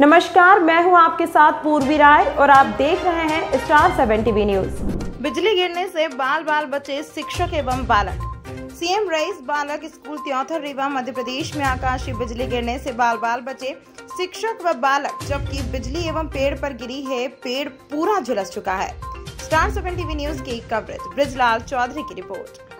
नमस्कार, मैं हूँ आपके साथ पूर्वी राय और आप देख रहे हैं स्टार सेवन टीवी न्यूज़। बिजली गिरने से बाल बाल बचे शिक्षक एवं बालक। सीएम रईस बालक स्कूल त्योथर, रीवा मध्य प्रदेश में आकाशीय बिजली गिरने से बाल बाल बचे शिक्षक व बालक, जबकि बिजली एवं पेड़ पर गिरी है, पेड़ पूरा झुलस चुका है। स्टार सेवन टीवी न्यूज़ की कवरेज, ब्रिजलाल चौधरी की रिपोर्ट।